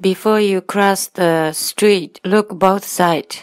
Before you cross the street, look both sides.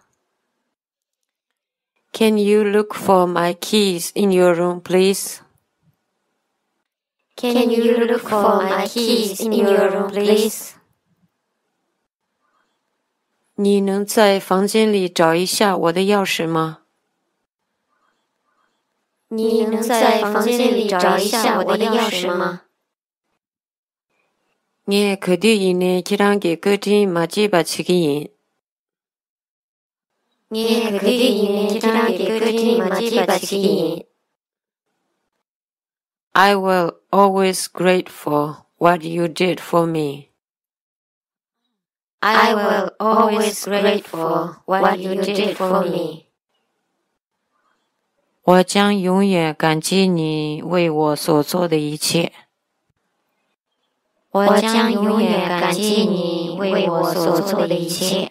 can you look for my keys in your room please can you look for my keys in your room please 你能在房间里找一下我的钥匙吗你能在房间里找一下我的钥匙吗你也可以呢给他给歌厅马吉巴起个音 받치기인. 你可以呢，让给个人马几把起。 I will always grateful what you did for me. I will always grateful what you did for me. 我将永远感激你为我所做的一切。我将永远感激你为我所做的一切。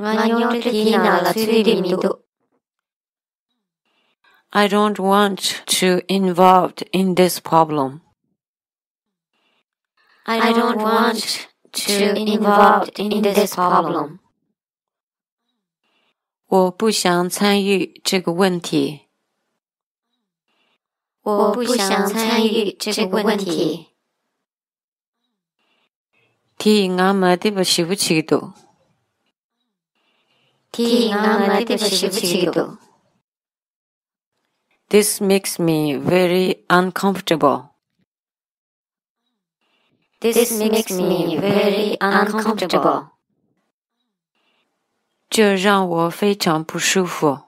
I don't want to involved in this problem. I don't want to involved in this problem. 我不想参与这个问题。我不想参与这个问题。 티 ngama tiba shibuchigido. 替俺们对不起不起的。 This makes me very uncomfortable. This makes me very uncomfortable. 这让我非常不舒服。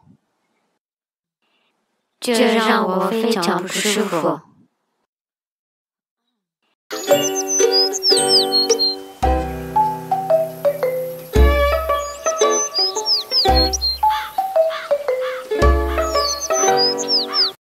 这让我非常不舒服。